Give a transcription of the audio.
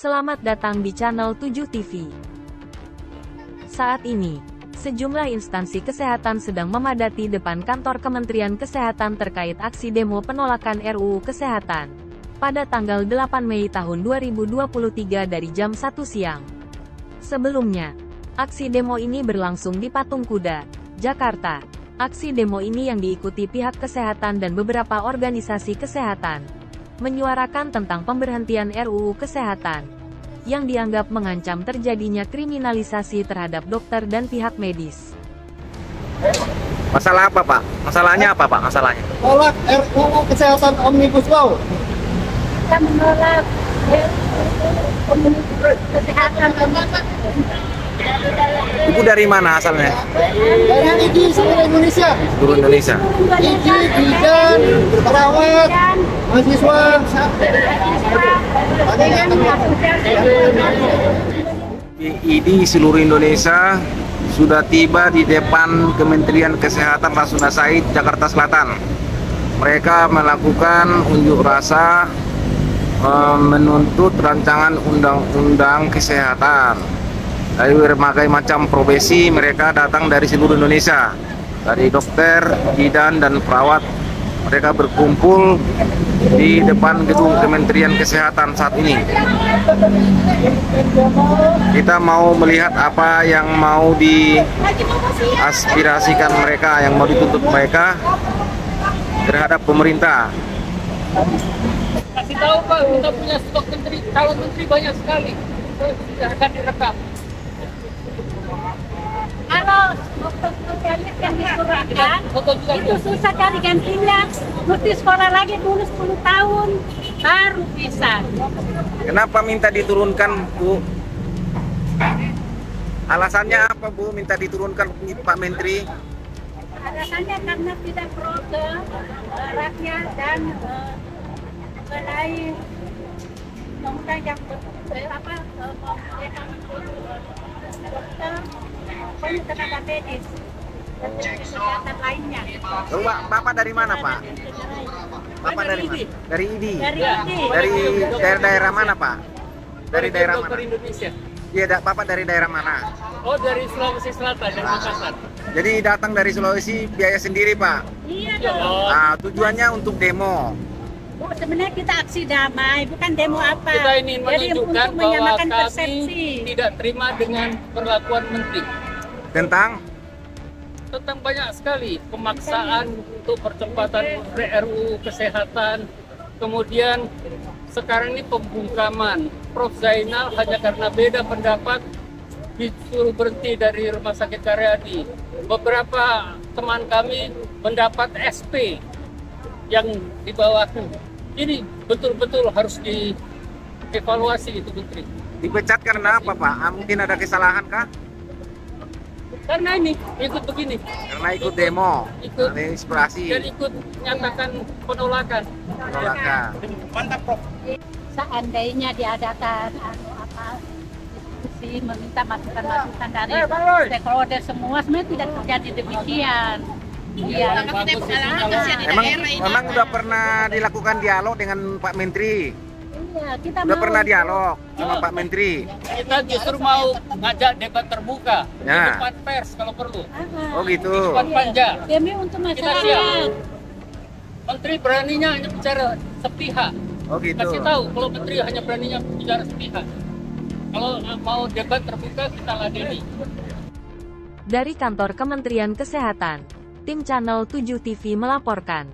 Selamat datang di channel 7 TV. Saat ini, sejumlah instansi kesehatan sedang memadati depan kantor Kementerian Kesehatan terkait aksi demo penolakan RUU Kesehatan pada tanggal 8 Mei tahun 2023 dari jam 1 siang. Sebelumnya, aksi demo ini berlangsung di Patung Kuda, Jakarta. Aksi demo ini yang diikuti pihak kesehatan dan beberapa organisasi kesehatan menyuarakan tentang pemberhentian RUU Kesehatan yang dianggap mengancam terjadinya kriminalisasi terhadap dokter dan pihak medis. Masalah apa Pak? Masalahnya apa Pak? Masalahnya? Tolak RUU Kesehatan Omnibus Law. kita menolak kesehatan Ibu dari mana asalnya? Dari IGI seluruh Indonesia. Seluruh Indonesia. IGI, bidan, perawat, mahasiswa. ID seluruh Indonesia sudah tiba di depan Kementerian Kesehatan Rasuna Said, Jakarta Selatan. Mereka melakukan unjuk rasa eh, menuntut rancangan undang-undang kesehatan. Dari berbagai macam profesi mereka datang dari seluruh Indonesia. Dari dokter, bidan, dan perawat mereka berkumpul di depan gedung Kementerian Kesehatan saat ini. Kita mau melihat apa yang mau diaspirasikan mereka, yang mau dituntut mereka terhadap pemerintah. kasih tahu pak kita punya stok menteri calon menteri banyak sekali akan direkam kalau dokter spesialis yang juga itu susah cari gantinya mesti sekolah lagi dulu 10 tahun baru bisa Kenapa minta diturunkan, Bu? Alasannya apa, Bu? Minta diturunkan Pak Menteri? alasannya karena tidak pro ke eh, rakyat dan eh, mengenai undang yang eh, apa eh, eh, dokter medis kesehatan lainnya Oh, Pak, Bapak dari mana, Pak? Bapak dari mana? Dari ID. dari Dari daerah-daerah mana, Pak? Dari daerah mana? Indonesia Iya, Bapak dari daerah mana? oh dari Sulawesi Selatan dari Makassar Jadi datang dari Sulawesi biaya sendiri, Pak. iya ya dong oh, Nah, tujuannya untuk demo. Bu, sebenarnya kita aksi damai, bukan demo apa. kita ini Jadi menunjukkan untuk bahwa menyamakan kami persepsi. tidak terima dengan perlakuan menteri Tentang tentang banyak sekali pemaksaan untuk percepatan RUU kesehatan. Kemudian sekarang ini pembungkaman. Prof. Zainal hanya karena beda pendapat disuruh berhenti dari rumah sakit Karyadi. Beberapa teman kami mendapat SP yang di bawahku ini betul-betul harus dievaluasi itu Menteri dipecat karena apa, Pak? Ah, Mungkin ada kesalahan kah? Karena ini ikut begini Karena ikut demo, Ikut. inspirasi, dan ikut menyatakan penolakan penolakan. Seandainya diadakan anu, apa diskusi meminta masukan-masukan dari Eh, stakeholder semua sebenarnya tidak terjadi demikian. Iya. bagus Emang, memang udah pernah dilakukan dialog dengan Pak Menteri? Iya, kita Udah mau pernah dialog sama Pak Menteri? kita justru mau ngajak debat terbuka di Ya. depan pers kalau perlu Ah, Oh gitu. depan panja demi untuk Kita masyarakat. menteri beraninya hanya bicara sepihak Oh gitu. kasih tahu kalau menteri hanya beraninya bicara sepihak kalau mau debat terbuka kita ladeni Dari kantor Kementerian Kesehatan, tim channel 7 TV melaporkan.